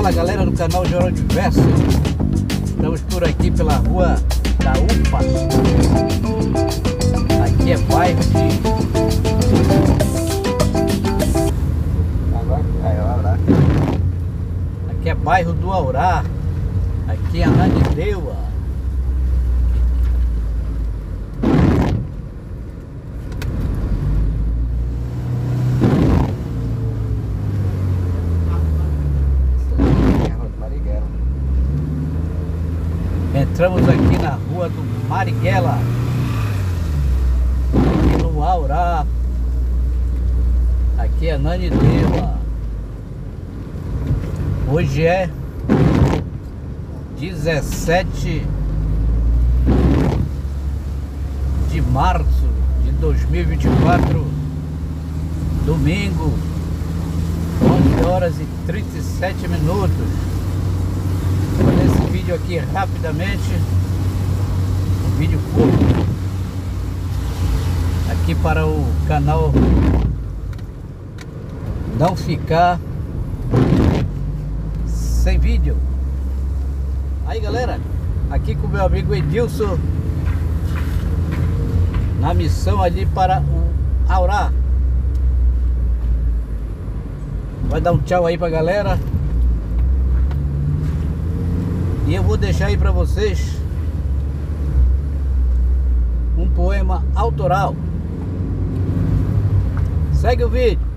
Fala galera do canal Jornal Diverso Estamos por aqui pela rua da UPA. Aqui é bairro de Aqui é bairro do Aurá. Aqui é Ananindeua Entramos aqui na rua do Marighella Aqui no Aurá Aqui é Nanideua Hoje é 17 de março de 2024 Domingo 11 horas e 37 minutos. Esse vídeo aqui rapidamente um vídeo curto aqui para o canal não ficar sem vídeo aí galera aqui com meu amigo Edilson na missão ali para o Aurá vai dar um tchau aí pra galera e eu vou deixar aí para vocês um poema autoral. Segue o vídeo.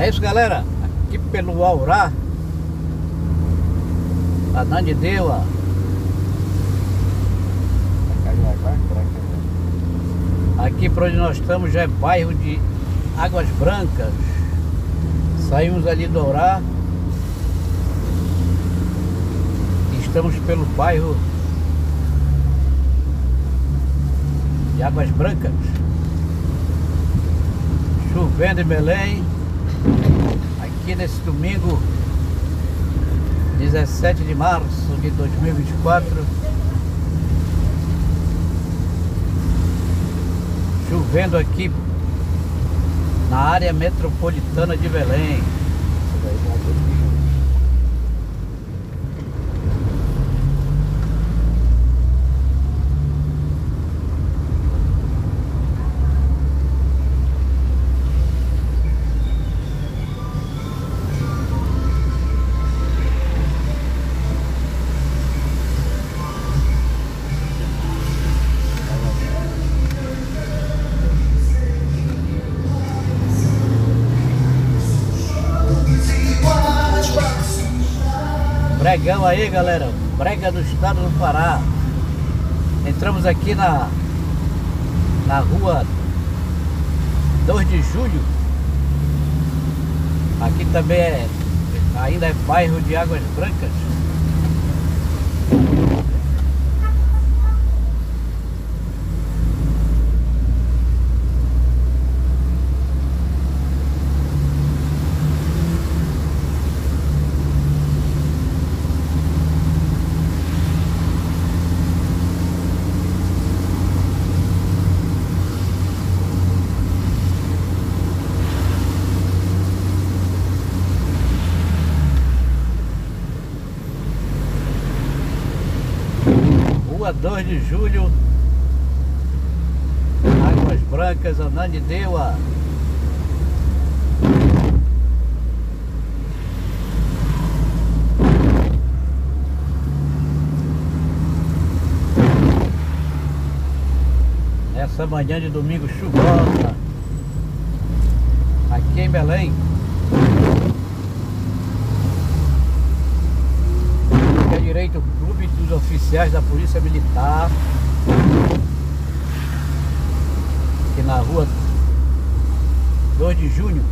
É isso galera, aqui pelo Aurá. A Nanideua Aqui por onde nós estamos já é bairro de Águas Brancas. Saímos ali do Aurá. Estamos pelo bairro de Águas Brancas. Chovendo em Belém aqui nesse domingo 17 de março de 2024 chovendo aqui na área metropolitana de Belém Bregão aí, galera. Brega do estado do Pará. Entramos aqui na na rua 2 de julho. Aqui também é ainda é bairro de Águas Brancas. Rua 2 de Julho, Águas Brancas, Ananindeua. Essa manhã de domingo chuvosa, aqui em Belém. policiais da Polícia Militar. Aqui na rua 2 de junho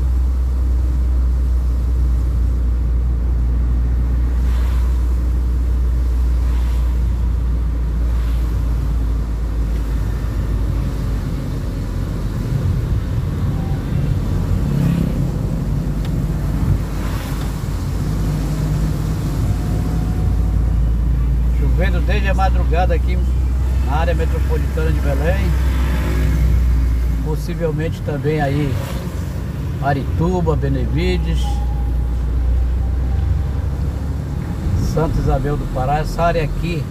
Chovendo desde a madrugada aqui na área metropolitana de Belém. Possivelmente também aí Marituba, Benevides, Santa Isabel do Pará. Essa área aqui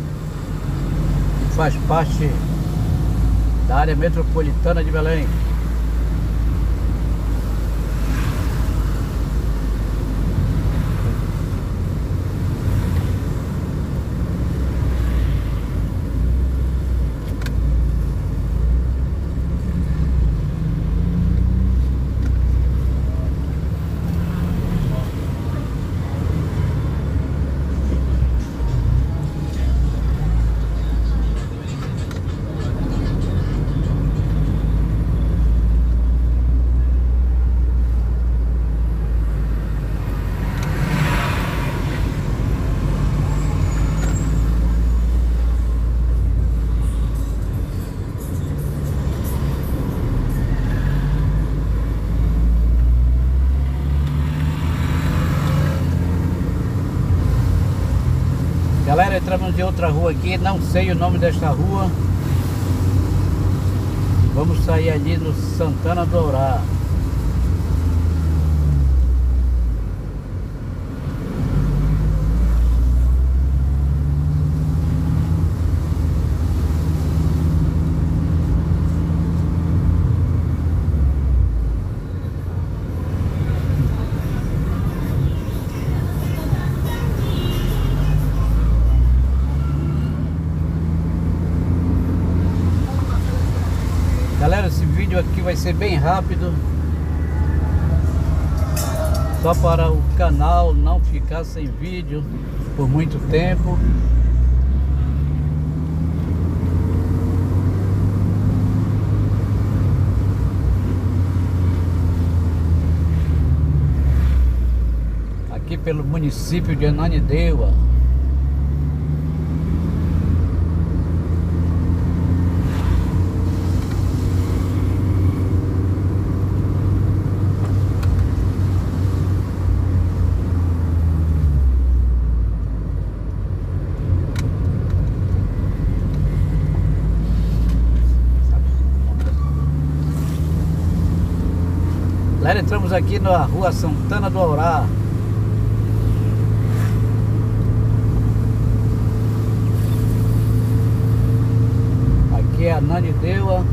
faz parte da área metropolitana de Belém. Galera, entramos de outra rua aqui, não sei o nome desta rua. Vamos sair ali no Santana Dourado. Ser bem rápido. Só para o canal não ficar sem vídeo por muito tempo. Aqui pelo município de Ananindeua. Galera, entramos aqui na rua Santana do Aurá. Aqui é a Nanideua.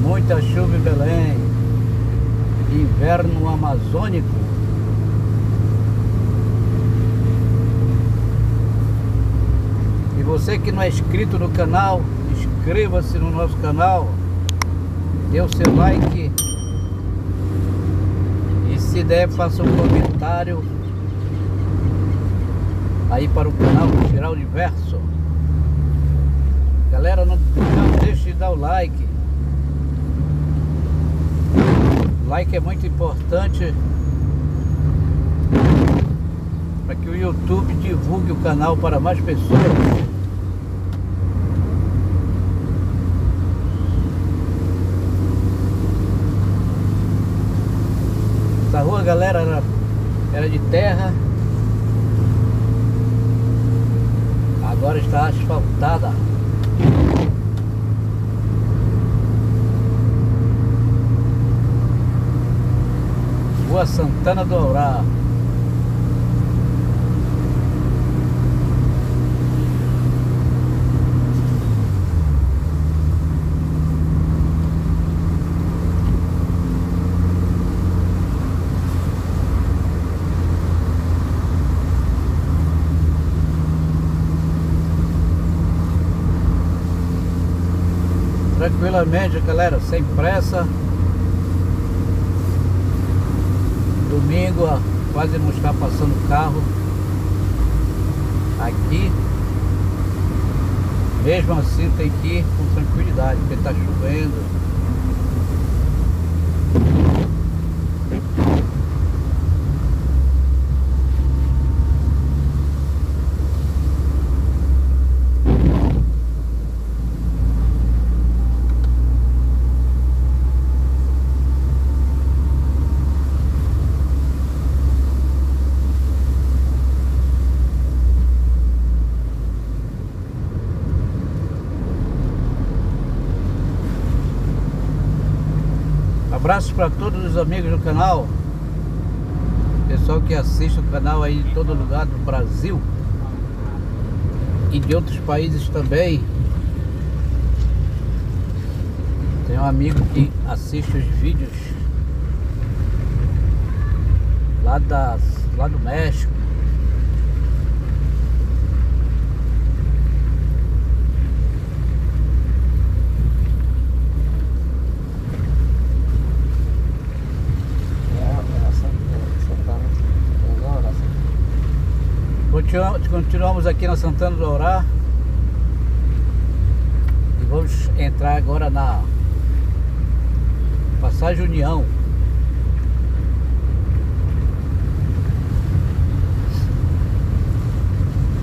Muita chuva em Belém. Amazônico. E você que não é inscrito no canal, inscreva-se no nosso canal. Dê o seu like. E se der, faça um comentário aí para o canal Tirar Universo. Galera, não, não deixe de dar o like. Like é muito importante para que o YouTube divulgue o canal para mais pessoas. Essa rua, galera, era, era de terra. Agora está asfaltada. Lagoa Santana do Aurá. tranquilamente, galera, sem pressa. Domingo, quase não está passando carro aqui. Mesmo assim tem que ir com tranquilidade, porque está chovendo. Abraços para todos os amigos do canal. Pessoal que assiste o canal aí em todo lugar do Brasil e de outros países também. Tem um amigo que assiste os vídeos lá, das, lá do México. Continuamos aqui na Santana do Orá E vamos entrar agora na Passagem União.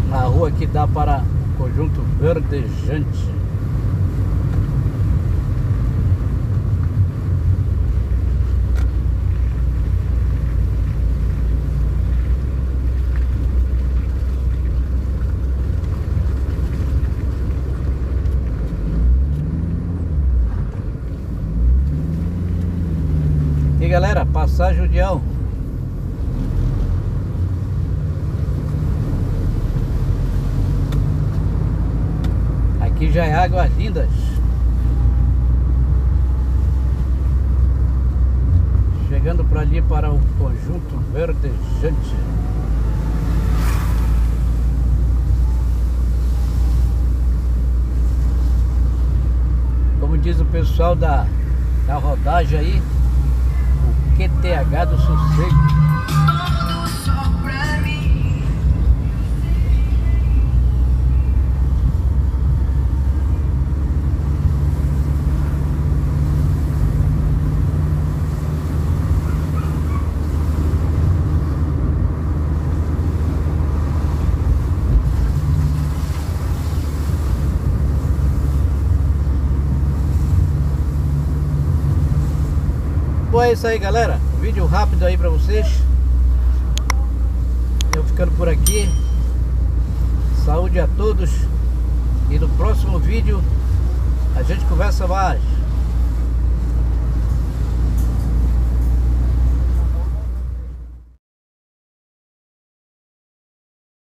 Na rua que dá para o Conjunto Verdejante galera, passagem União Aqui já é Águas Lindas Chegando para ali para o Conjunto Verdejante Como diz o pessoal da, da rodagem aí QTH do Sossego. É isso aí, galera. Vídeo rápido aí pra vocês. Eu ficando por aqui. Saúde a todos. E no próximo vídeo a gente conversa mais.